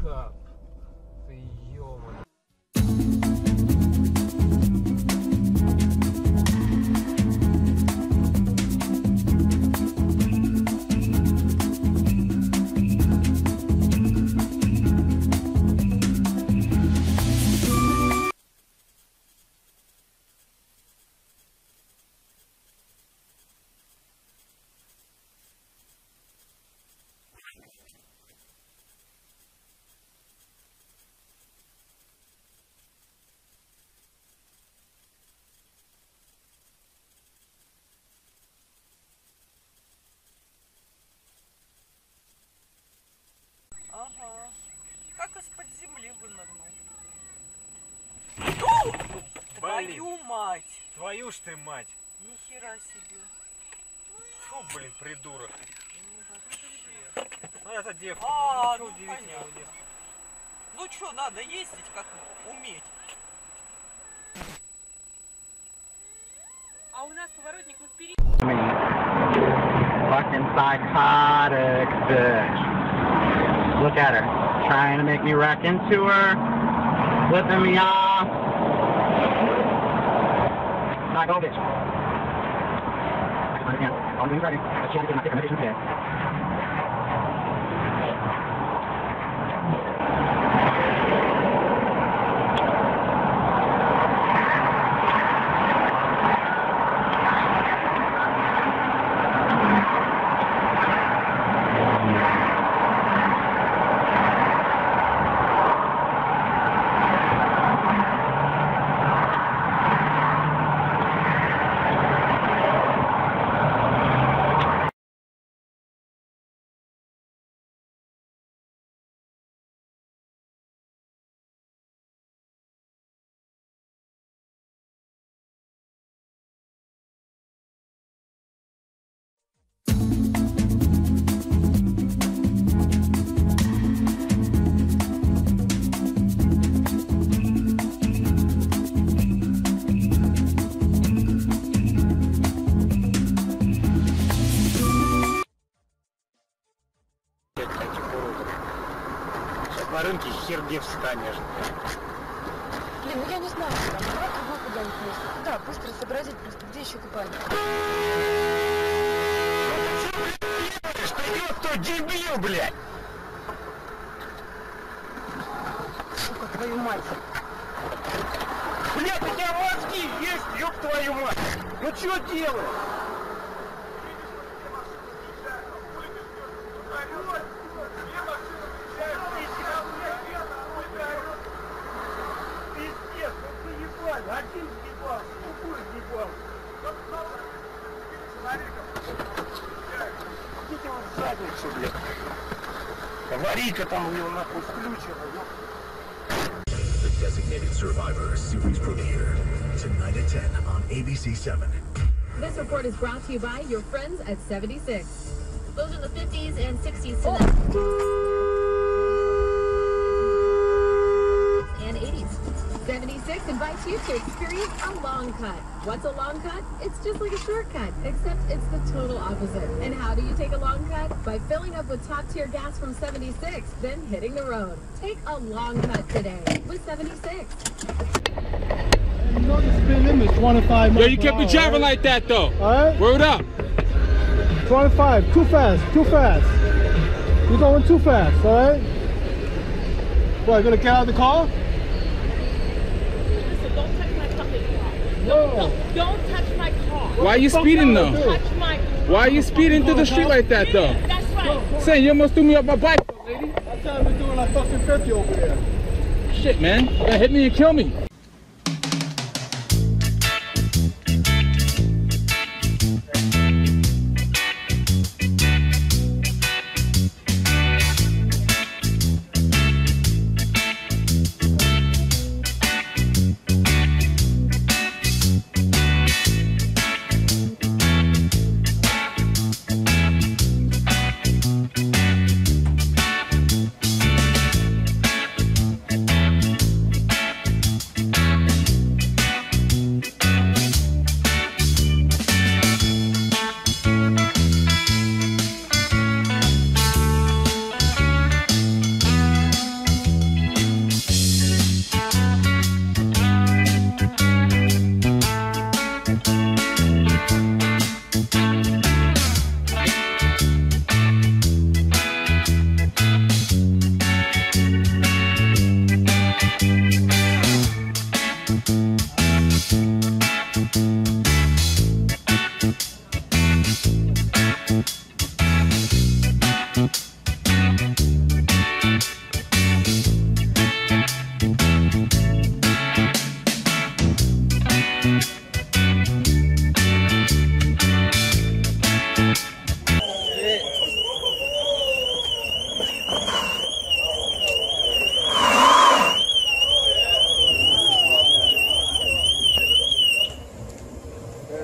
пикап. Ты -мо. вынырнул. Блин. Твою мать! Твою ж ты мать! Ни хера себе. Фу, блин, придурок. Ну, это девка. А, ну, ну, удивительно. Ну что, надо ездить как уметь. А у нас поворотник мы впереди. Fucking psychotic bitch. Look at her. trying to make me wreck into her, flipping me off. Not go, bitch. I'm ready. I'm ready. I'm ready. I'm ready. I'm ready. I'm ready. I'm ready. I'm ready. Рынке хер где встанешь. Блин, ну я не знаю, там, давай другой куда-нибудь место. Да, быстро сообразить просто, где еще купальник. Что идет кто, дебил, блядь? Сука, твою мать. Блядь, у тебя мозги есть, ёб твою мать! Ну что делать? ты ебать, один ебал, другой ебал. Идите вы в задницу, блядь. Аварийка там у него нахуй включена, ёб. The Designated Survivor series premiere tonight at 10 on ABC 7. This report is brought to you by your friends at 76. Those are the 50s and 60s tonight. And Invites you to experience a long cut. What's a long cut? It's just like a shortcut, except it's the total opposite. And how do you take a long cut? By filling up with top tier gas from 76, then hitting the road. Take a long cut today with 76. You know the speed limit is 25 Yo, you kept it driving like that though. Alright? Word up. 25. Too fast. Too fast. You're going too fast, alright? What, gonna get out of the car? Listen, don't touch my fucking car. No. Don't touch my car. Why are you speeding y'all though? Touch my car. Why are you speeding through the street like that though? That's right. Saying you almost threw me off my bike, lady. That's how we're doing like fucking 50 over there. Shit, man. You gonna hit me and kill me.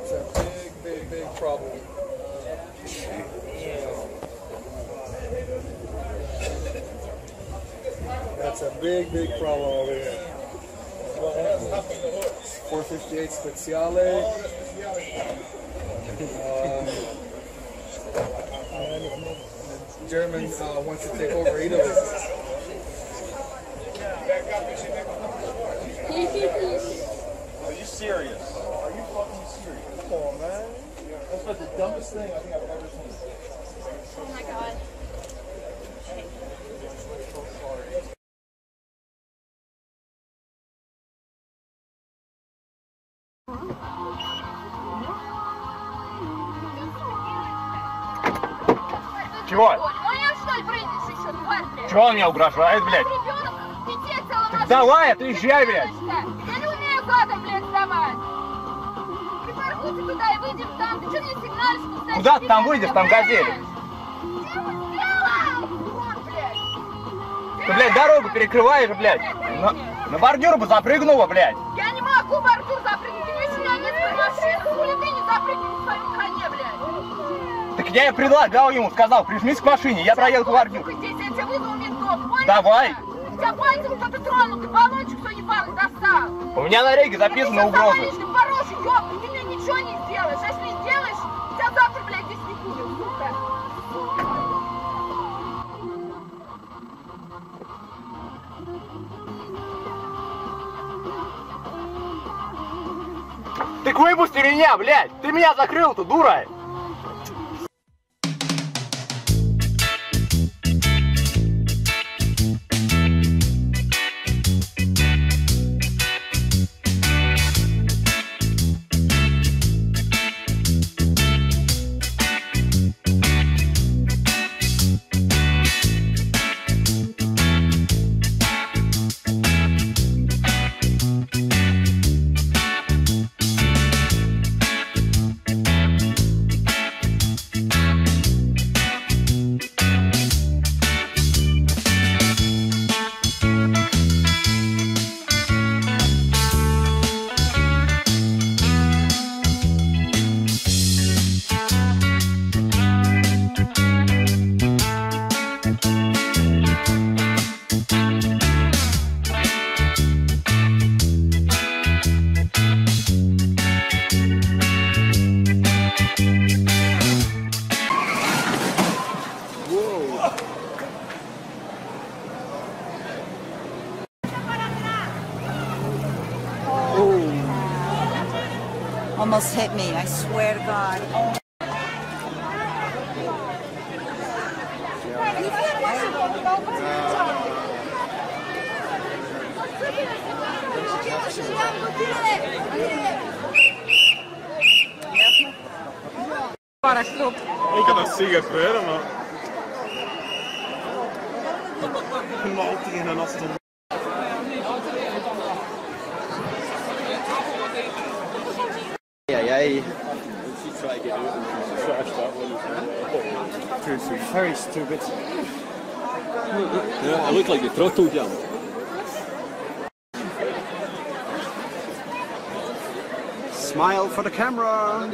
That's a big, big, big problem. That's a big, big problem over here. 458 Speciale. Um, German uh, wants to take over Italy. Are you serious? Like the dumbest thing I think I've ever seen. Oh my god. Чего? Блядь? Чего он мне угрожает, блядь? Ребенок, детей целовать. Давай, отъезжай, блядь. Я не умею задом, блядь, сдавать. Припаркуйте туда и выйдем там. Ты что мне сигналишь? что Куда ты там выйдешь, там газель? Ты блядь. Дорогу перекрываешь, блядь. На, на бордюр бы запрыгнула, блядь. Я не могу бордюр запрыгнуть. Ты не меня нет в машину. Хули ты не запрыгнешь в своем коне, блядь. Так я и предлагал ему, сказал, прижмись к машине, я проеду по бордюру. Сука, здесь я тебя вызову ментов, понял? Давай. Тебя пальцем кто-то тронул, ты баллончик кто ебаный достал. У меня на рейке записаны угрозы. Ты порожь, ёбаный, ты ничего не сделаешь. А если сделаешь, тебя завтра, блядь, здесь не будет, сука. Так выпусти меня, блядь! Ты меня закрыл-то, дура! Almost hit me, I swear to God. Mikä siga förarna? Malte innan Aston Ai ai. Very stupid. Yeah, I look like the throttle jam. Smile for the camera.